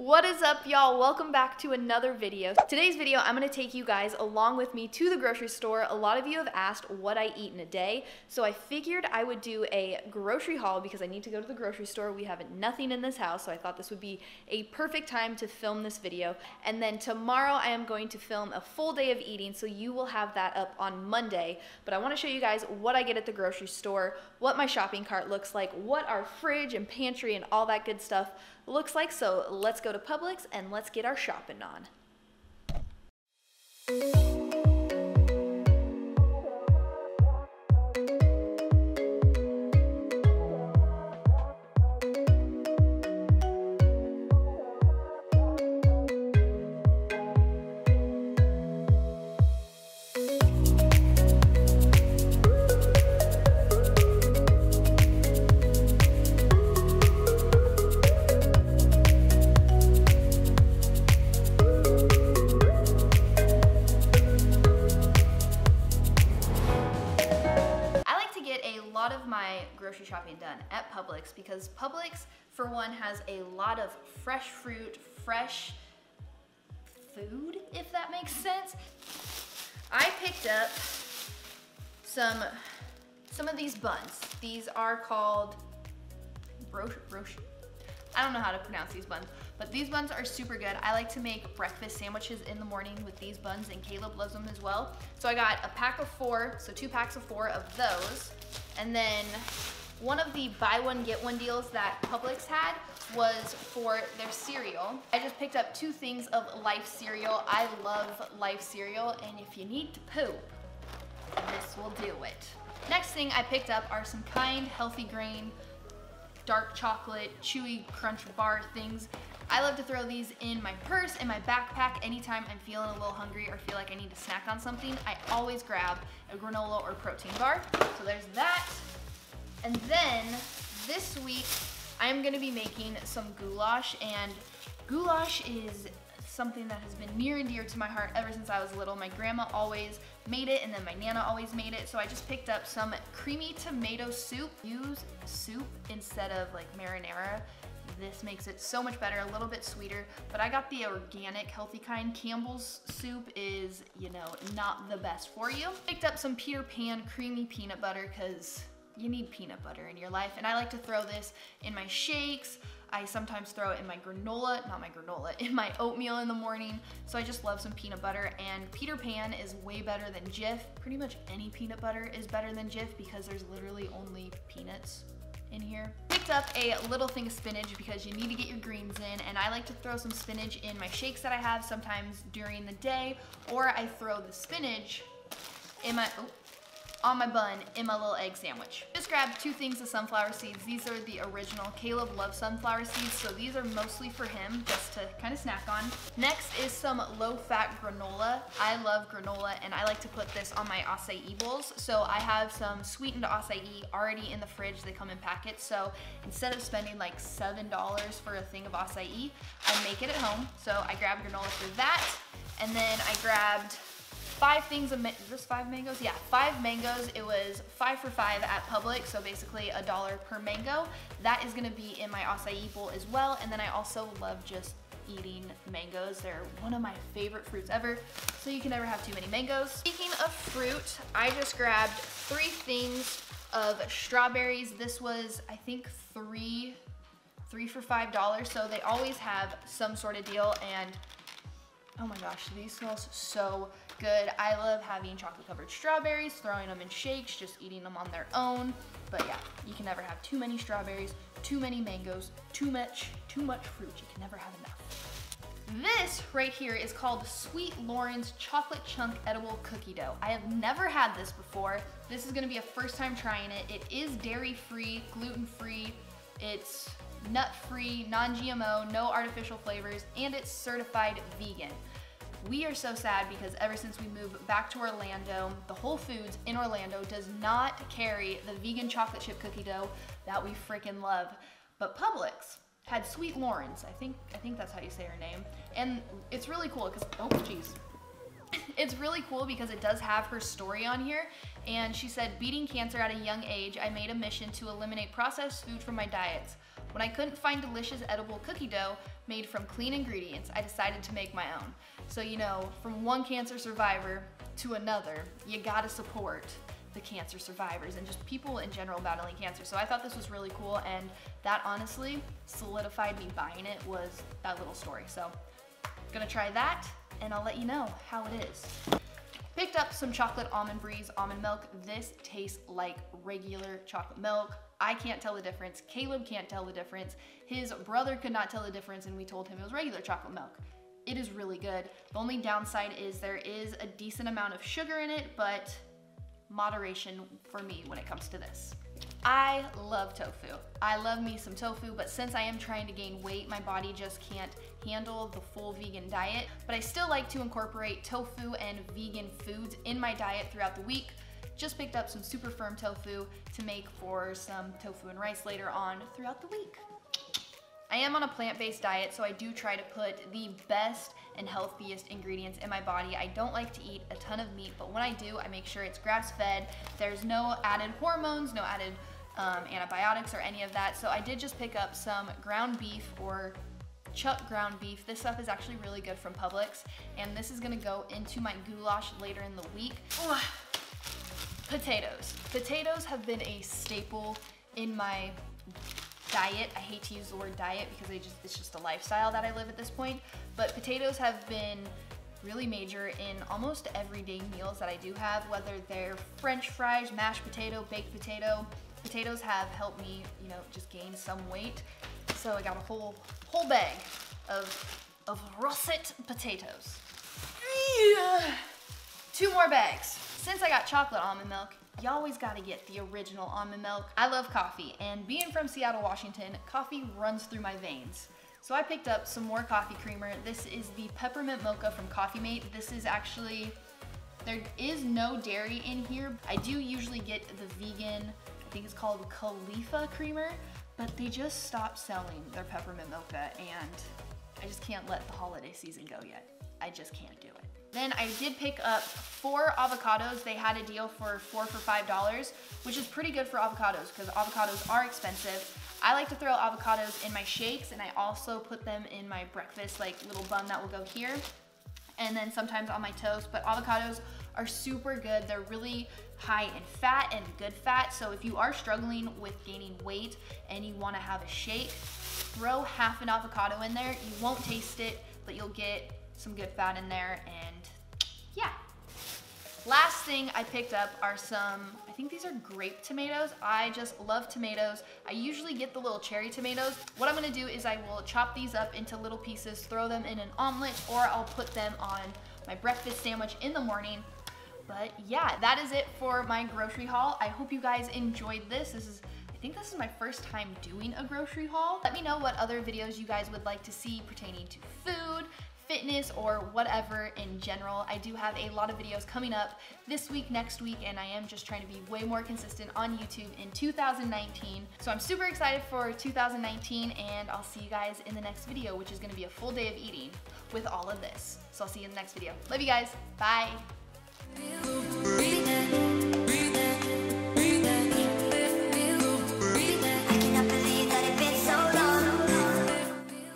What is up y'all? Welcome back to another video. Today's video, I'm gonna take you guys along with me to the grocery store. A lot of you have asked what I eat in a day, so I figured I would do a grocery haul because I need to go to the grocery store. We have nothing in this house, so I thought this would be a perfect time to film this video. And then tomorrow I am going to film a full day of eating, so you will have that up on Monday. But I wanna show you guys what I get at the grocery store, what my shopping cart looks like, what our fridge and pantry and all that good stuff looks like. So let's go to Publix and let's get our shopping on. Lot of my grocery shopping done at Publix because Publix, for one, has a lot of fresh fruit, fresh food, if that makes sense. I picked up some, some of these buns. These are called Roche, Roche. I don't know how to pronounce these buns, but these buns are super good. I like to make breakfast sandwiches in the morning with these buns and Caleb loves them as well. So I got a pack of four, so two packs of four of those. And then one of the buy one, get one deals that Publix had was for their cereal. I just picked up two things of Life cereal. I love Life cereal, and if you need to poop, this will do it. Next thing I picked up are some kind, healthy grain, dark chocolate, chewy crunch bar things. I love to throw these in my purse, in my backpack, anytime I'm feeling a little hungry or feel like I need to snack on something, I always grab a granola or protein bar. So there's that. And then this week, I'm gonna be making some goulash and goulash is something that has been near and dear to my heart ever since I was little. My grandma always made it and then my nana always made it. So I just picked up some creamy tomato soup. Use soup instead of like marinara this makes it so much better, a little bit sweeter, but I got the organic, healthy kind. Campbell's soup is, you know, not the best for you. Picked up some Peter Pan creamy peanut butter because you need peanut butter in your life. And I like to throw this in my shakes. I sometimes throw it in my granola, not my granola, in my oatmeal in the morning. So I just love some peanut butter and Peter Pan is way better than Jif. Pretty much any peanut butter is better than Jif because there's literally only peanuts in here. Picked up a little thing of spinach because you need to get your greens in and I like to throw some spinach in my shakes that I have sometimes during the day or I throw the spinach in my, oh, on my bun in my little egg sandwich. Just grabbed two things of sunflower seeds. These are the original. Caleb loves sunflower seeds, so these are mostly for him just to kind of snack on. Next is some low-fat granola. I love granola, and I like to put this on my acai bowls. So I have some sweetened acai already in the fridge. They come in packets, so instead of spending like $7 for a thing of acai, I make it at home. So I grabbed granola for that, and then I grabbed five things of, this five mangoes? Yeah, five mangoes. It was five for five at Publix, so basically a dollar per mango. That is gonna be in my acai bowl as well. And then I also love just eating mangoes. They're one of my favorite fruits ever, so you can never have too many mangoes. Speaking of fruit, I just grabbed three things of strawberries. This was, I think, three, three for $5, so they always have some sort of deal, and oh my gosh, these smells so good. I love having chocolate covered strawberries, throwing them in shakes, just eating them on their own. But yeah, you can never have too many strawberries, too many mangoes, too much, too much fruit. You can never have enough. This right here is called Sweet Loren's Chocolate Chunk Edible Cookie Dough. I have never had this before. This is gonna be a first time trying it. It is dairy free, gluten free. It's nut free, non-GMO, no artificial flavors, and it's certified vegan. We are so sad because ever since we moved back to Orlando, the Whole Foods in Orlando does not carry the vegan chocolate chip cookie dough that we freaking love. But Publix had Sweet Loren's. I think I think that's how you say her name. And it's really cool because oh jeez. It's really cool because it does have her story on here and she said beating cancer at a young age I made a mission to eliminate processed food from my diets. When I couldn't find delicious edible cookie dough made from clean ingredients, I decided to make my own. So, you know, from one cancer survivor to another, you gotta support the cancer survivors and just people in general battling cancer. So I thought this was really cool and that honestly solidified me buying it was that little story. So gonna try that and I'll let you know how it is. Picked up some chocolate almond breeze almond milk. This tastes like regular chocolate milk. I can't tell the difference. Caleb can't tell the difference. His brother could not tell the difference and we told him it was regular chocolate milk. It is really good. The only downside is there is a decent amount of sugar in it, but moderation for me when it comes to this. I love tofu. I love me some tofu, but since I am trying to gain weight, my body just can't handle the full vegan diet. But I still like to incorporate tofu and vegan foods in my diet throughout the week. Just picked up some super firm tofu to make for some tofu and rice later on throughout the week. I am on a plant-based diet, so I do try to put the best and healthiest ingredients in my body. I don't like to eat a ton of meat, but when I do, I make sure it's grass-fed. There's no added hormones, no added um, antibiotics or any of that. So I did just pick up some ground beef or chuck ground beef. This stuff is actually really good from Publix, and this is gonna go into my goulash later in the week. Ugh. Potatoes. Potatoes have been a staple in my diet. I hate to use the word diet because just, it's just a lifestyle that I live at this point. But potatoes have been really major in almost everyday meals that I do have, whether they're french fries, mashed potato, baked potato. Potatoes have helped me, you know, just gain some weight. So I got a whole, whole bag of, of russet potatoes. Two more bags. Since I got chocolate almond milk, you always gotta get the original almond milk. I love coffee, and being from Seattle, Washington, coffee runs through my veins. So I picked up some more coffee creamer. This is the Peppermint Mocha from Coffee Mate. This is actually, there is no dairy in here. I do usually get the vegan, think it's called Califia creamer, but they just stopped selling their Peppermint Mocha and I just can't let the holiday season go yet. I just can't do it. Then I did pick up four avocados. They had a deal for four for $5, which is pretty good for avocados because avocados are expensive. I like to throw avocados in my shakes and I also put them in my breakfast, like little bun that will go here. And then sometimes on my toast, but avocados are super good. They're really high in fat and good fat. So if you are struggling with gaining weight and you wanna have a shake, throw half an avocado in there. You won't taste it, but you'll get some good fat in there and yeah. Last thing I picked up are some, I think these are grape tomatoes. I just love tomatoes. I usually get the little cherry tomatoes. What I'm gonna do is I will chop these up into little pieces, throw them in an omelet, or I'll put them on my breakfast sandwich in the morning. But yeah, that is it for my grocery haul. I hope you guys enjoyed this. This is I think this is my first time doing a grocery haul. Let me know what other videos you guys would like to see pertaining to food, fitness or whatever in general. I do have a lot of videos coming up this week, next week, and I am just trying to be way more consistent on YouTube in 2019. So I'm super excited for 2019 and I'll see you guys in the next video, which is gonna be a full day of eating with all of this. So I'll see you in the next video. Love you guys, bye. Breathing.